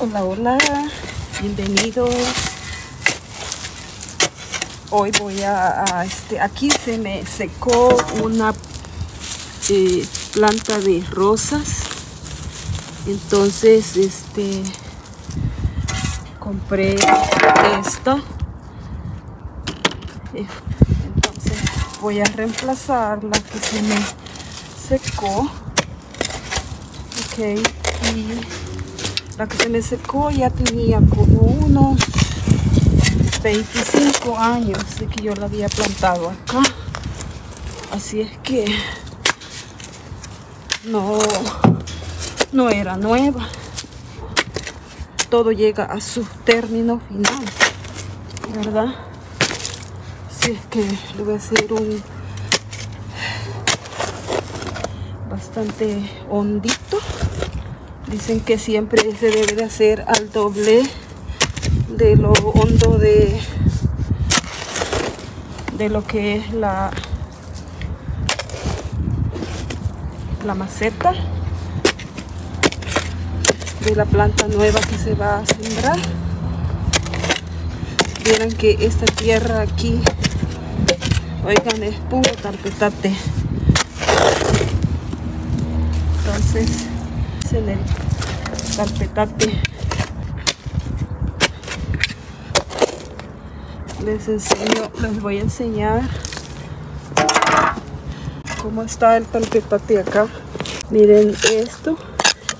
Hola, hola, bienvenidos. Hoy voy a, este, aquí se me secó una eh, planta de rosas. Entonces, este, compré esta. Entonces voy a reemplazar la que se me secó. Ok, y la que se me secó ya tenía como unos 25 años de que yo la había plantado acá. Así es que no, no era nueva. Todo llega a su término final, ¿verdad? Así es que le voy a hacer un bastante hondito. Dicen que siempre se debe de hacer al doble de lo hondo de, de lo que es la, la maceta de la planta nueva que se va a sembrar. Vieran que esta tierra aquí, oigan, es puro tarpetate. Entonces, en el carpetate les enseño les voy a enseñar cómo está el carpetate acá. Miren esto.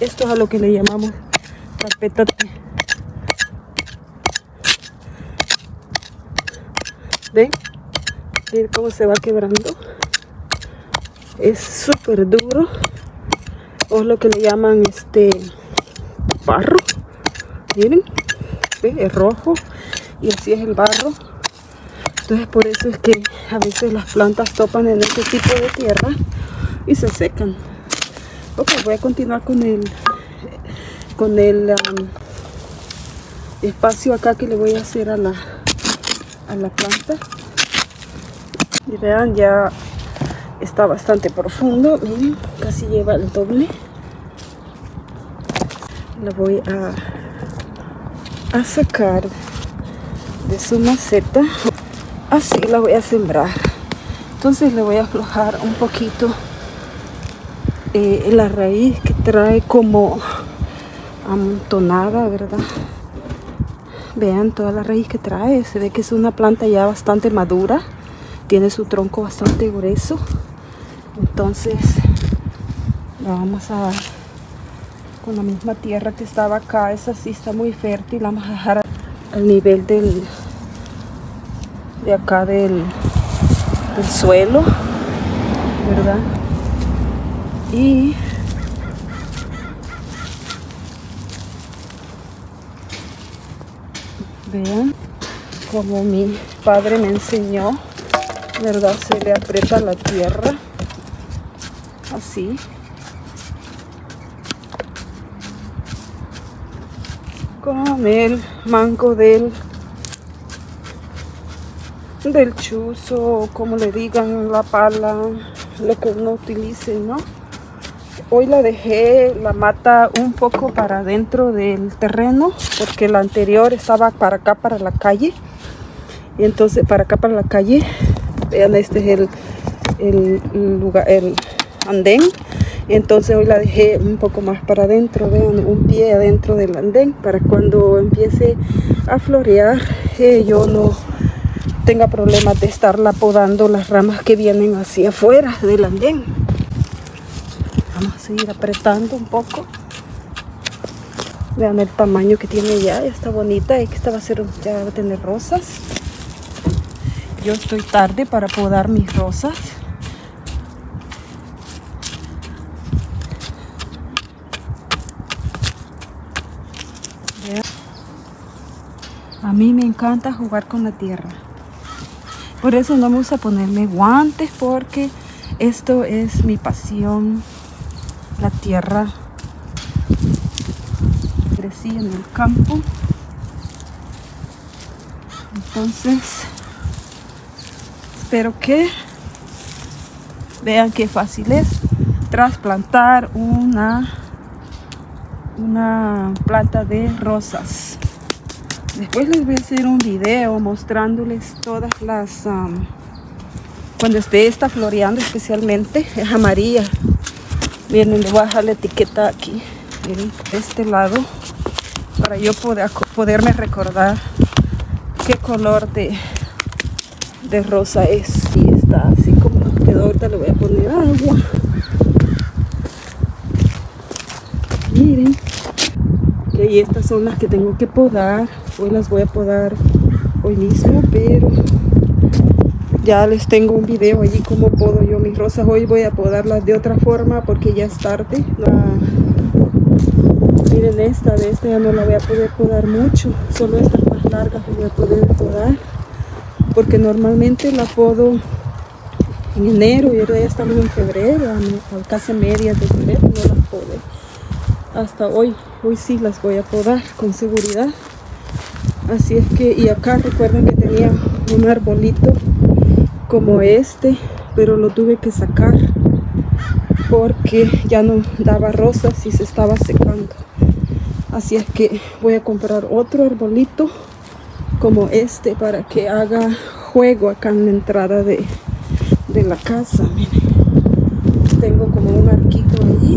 Esto es a lo que le llamamos carpetate ven miren cómo se va quebrando. Es súper duro. O lo que le llaman este barro. Miren es rojo y así es el barro. Entonces por eso es que a veces las plantas topan en este tipo de tierra y se secan. Ok voy a continuar con el con el um, espacio acá que le voy a hacer a la a la planta. Y vean ya está bastante profundo casi lleva el doble la voy a, a sacar de su maceta. Así la voy a sembrar. Entonces le voy a aflojar un poquito eh, la raíz que trae como amontonada verdad vean toda la raíz que trae. Se ve que es una planta ya bastante madura. Tiene su tronco bastante grueso. Entonces la vamos a con la misma tierra que estaba acá esa sí está muy fértil vamos a dejar al nivel del de acá del, del suelo verdad y vean como mi padre me enseñó verdad se le aprieta la tierra así con el mango del del chuzo como le digan la pala lo que uno utilice no hoy la dejé la mata un poco para dentro del terreno porque la anterior estaba para acá para la calle. Y entonces para acá para la calle vean este es el, el lugar el andén entonces hoy la dejé un poco más para adentro vean un pie adentro del andén para cuando empiece a florear eh, yo no tenga problemas de estarla podando las ramas que vienen hacia afuera del andén. Vamos a seguir apretando un poco. Vean el tamaño que tiene ya, ya está bonita y que esta va a ser ya va a tener rosas. Yo estoy tarde para podar mis rosas A mí me encanta jugar con la tierra. Por eso no me gusta ponerme guantes porque esto es mi pasión. La tierra. Crecí en el campo. Entonces, espero que vean qué fácil es trasplantar una una planta de rosas. Después les voy a hacer un video mostrándoles todas las... cuando esté esta floreando especialmente, es amarilla. Miren, le voy a dejar la etiqueta aquí, miren, de este lado, para yo poder, poderme recordar qué color de, de rosa es. Y está así como quedó, ahorita le voy a poner agua. Miren. Y estas son las que tengo que podar. Hoy las voy a podar hoy mismo, pero ya les tengo un video allí como podo yo mis rosas. Hoy voy a podarlas de otra forma porque ya es tarde. miren esta, de esta ya no la voy a poder podar mucho. Solo estas más largas voy a poder podar. Porque normalmente la podo en enero y ahora ya estamos en febrero, casi medias de febrero no las podé. Hasta hoy, hoy sí las voy a podar con seguridad. Así es que, y acá recuerden que tenía un arbolito como este pero lo tuve que sacar porque ya no daba rosas y se estaba secando. Así es que voy a comprar otro arbolito como este para que haga juego acá en la entrada de, de la casa. Miren tengo como un arquito allí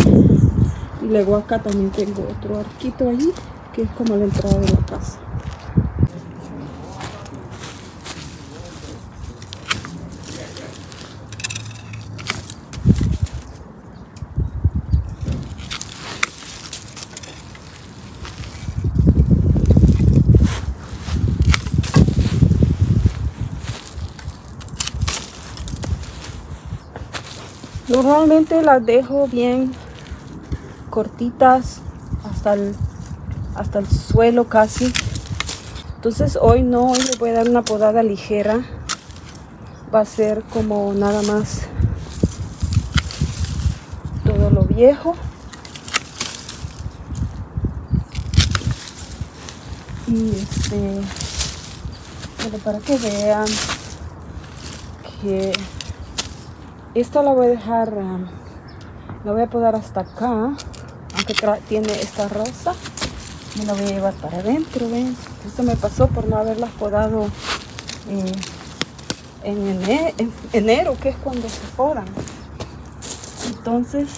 luego acá también tengo otro arquito allí que es como la entrada de la casa. Normalmente las dejo bien cortitas hasta el, hasta el suelo casi. Entonces hoy no, hoy le voy a dar una podada ligera. Va a ser como nada más todo lo viejo. Y este, para que vean que esta la voy a dejar, um, la voy a podar hasta acá, tiene esta rosa. Me la voy a llevar para adentro, ¿ven? Esto me pasó por no haberla podado eh, en, enero, que es cuando se podan. Entonces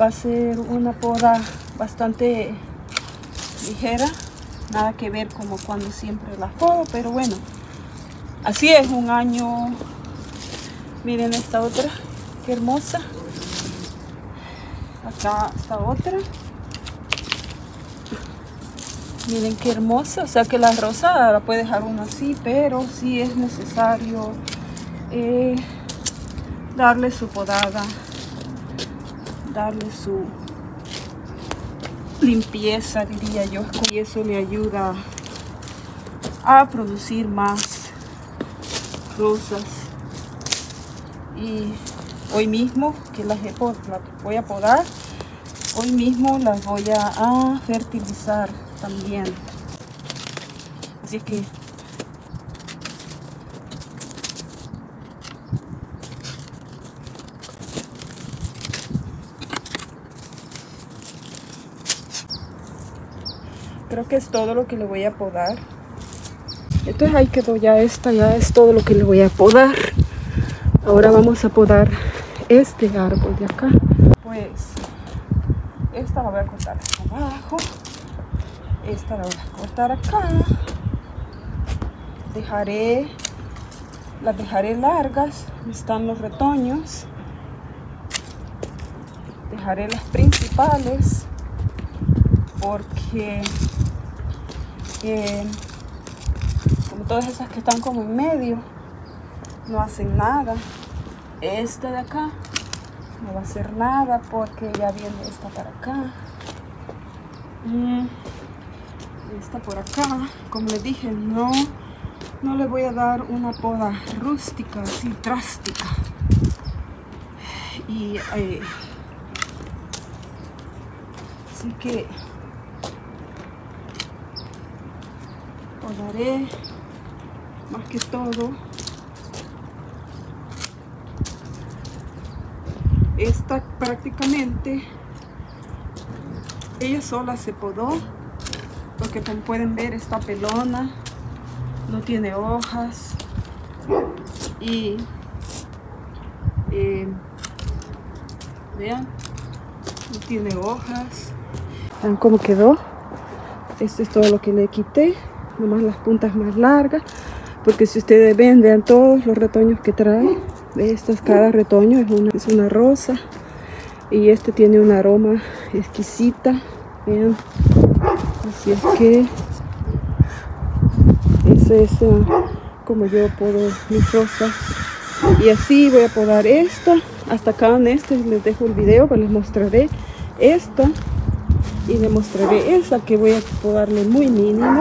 va a ser una poda bastante ligera, nada que ver como cuando siempre la podo, pero bueno, así es un año Miren esta otra, qué hermosa. Acá esta otra. Miren qué hermosa. O sea que la rosa la puede dejar uno así, pero sí es necesario eh, darle su podada, darle su limpieza, diría yo. Y eso le ayuda a producir más rosas y hoy mismo que las, voy a podar hoy mismo las voy a, fertilizar también. Así que creo que es todo lo que le voy a podar. Entonces ahí quedó ya esta ya es todo lo que le voy a podar. Ahora vamos a podar este árbol de acá. Pues esta la voy a cortar abajo. Esta la voy a cortar acá. Dejaré las dejaré largas están los retoños. Dejaré las principales porque eh, como todas esas que están como en medio no hacen nada. Este de acá no va a hacer nada porque ya viene esta para acá. Y esta por acá, como les dije, no, no le voy a dar una poda rústica, así drástica. Y eh, así que podaré más que todo esta prácticamente ella sola se podó porque como pueden ver está pelona no tiene hojas y eh, vean no tiene hojas. Vean cómo quedó esto es todo lo que le quité nomás las puntas más largas porque si ustedes ven vean todos los retoños que trae estas cada retoño es una, es una rosa y este tiene un aroma exquisita vean. Así es que ese es como yo puedo mis rosas. Y así voy a podar esta. Hasta acá en este les dejo el video que les mostraré esta y le mostraré esa que voy a podarle muy mínimo.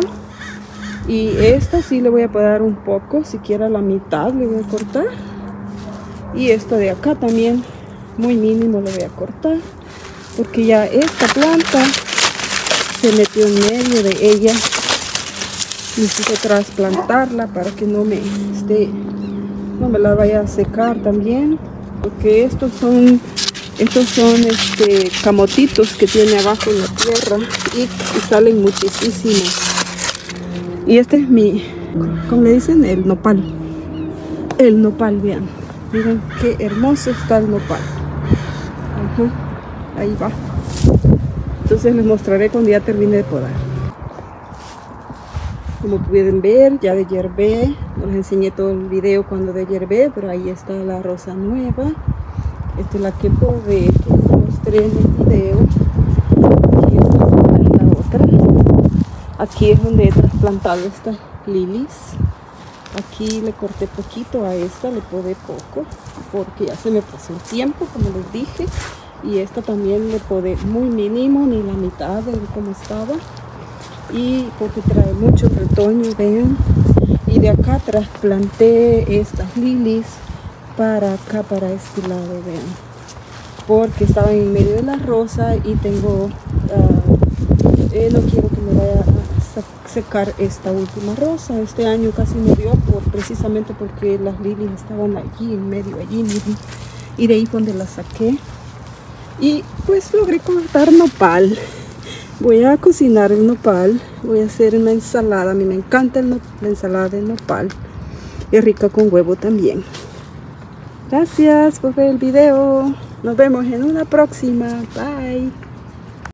Y esta sí le voy a podar un poco siquiera la mitad le voy a cortar y esta de acá también muy mínimo le voy a cortar porque ya esta planta se metió en medio de ella. Necesito trasplantarla para que no me esté no me la vaya a secar también porque estos son estos son este camotitos que tiene abajo en la tierra y, y salen muchísimos. Y este es mi como le dicen el nopal. El nopal vean miren qué hermoso está el nopal. Ahí va. Entonces les mostraré cuando ya termine de podar. Como pueden ver ya de hierve no les enseñé todo el video cuando de hierve pero ahí está la rosa nueva. Esta es la que podé que les mostré en el video. Aquí está la otra. Aquí es donde he trasplantado estas lilies aquí le corté poquito a esta le podé poco porque ya se me pasó el tiempo como les dije y esta también le podé muy mínimo ni la mitad de como estaba y porque trae mucho retoño vean y de acá trasplanté estas lilies para acá para este lado vean porque estaba en medio de la rosa y tengo uh, eh, no quiero que me vaya a secar esta última rosa. Este año casi me dio por precisamente porque las lilies estaban allí en medio allí y de ahí donde las saqué. Y pues logré cortar nopal. Voy a cocinar el nopal. Voy a hacer una ensalada. A mí me encanta la ensalada de nopal. Es rica con huevo también. Gracias por ver el video. Nos vemos en una próxima. Bye